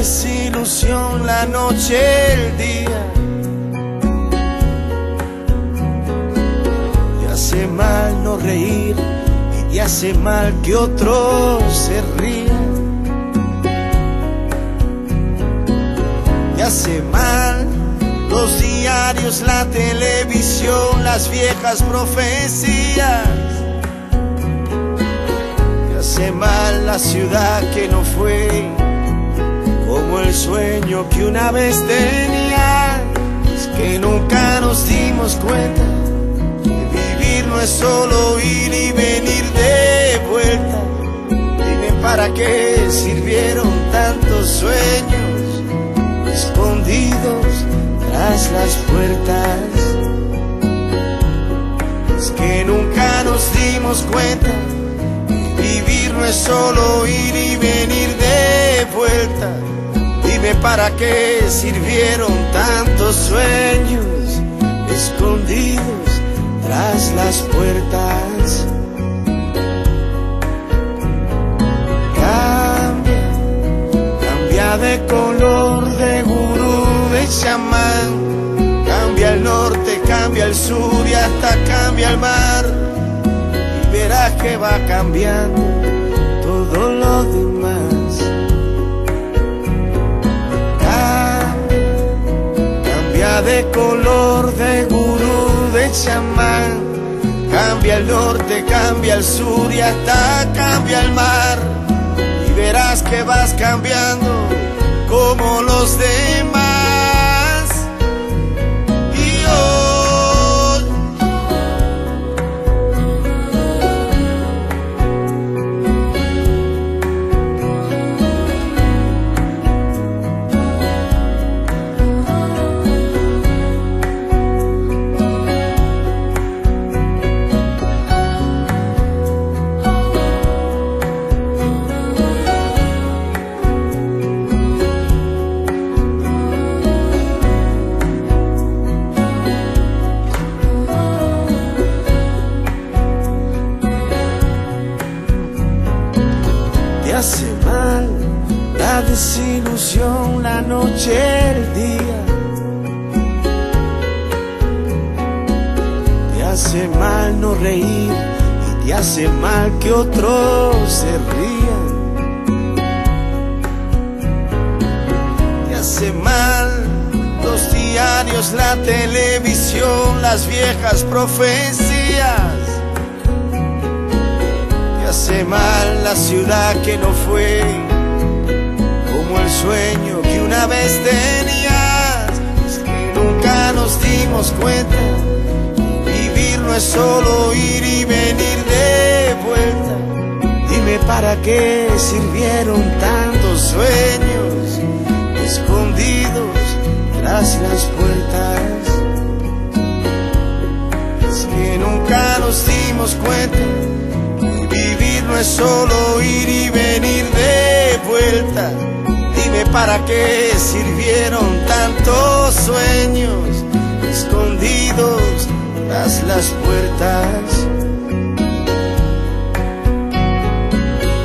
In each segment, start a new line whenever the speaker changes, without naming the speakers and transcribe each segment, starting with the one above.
desilusión, la noche, el día. Te hace mal no reír y te hace mal que otros se rían. Te hace mal los diarios, la televisión, las viejas profecías. Te hace mal la ciudad que no fue el sueño que una vez tenía. Es que nunca nos dimos cuenta vivir no es solo ir y venir de vuelta. Dime para qué sirvieron tantos sueños escondidos tras las puertas. Es que nunca nos dimos cuenta vivir no es solo ir y venir de vuelta. Para qué sirvieron tantos sueños escondidos tras las puertas. Cambia, cambia de color de gurú, de chamán. Cambia el norte, cambia el sur y hasta cambia el mar. Y verás que va cambiando todo lo demás. De color de gurú, de chamán. Cambia el norte, cambia el sur y hasta cambia el mar. Y verás que vas cambiando como los demás. La desilusión, la noche, el día. Te hace mal no reír y te hace mal que otros se rían. Te hace mal los diarios, la televisión, las viejas profecías. Te hace mal la ciudad que no fue como el sueño que una vez tenías. Es que nunca nos dimos cuenta. Vivir no es solo ir y venir de vuelta. Dime para qué sirvieron tantos sueños escondidos tras las puertas. Es que nunca nos dimos cuenta Vivir no es solo ir y venir de vuelta. Dime para qué sirvieron tantos sueños escondidos tras las puertas.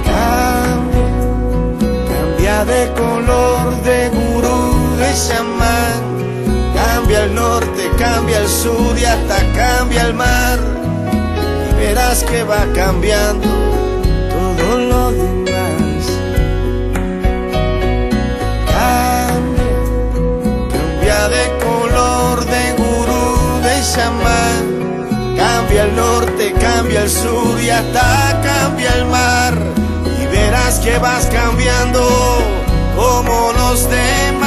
Cambia, cambia de color de gurú, de chamán. Cambia el norte, cambia el sur y hasta cambia el mar verás que va cambiando todo lo demás. De color de gurú, de chamán. Cambia el norte, cambia el sur y hasta cambia el mar. Y verás que vas cambiando como los demás.